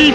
Beep.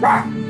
Bye.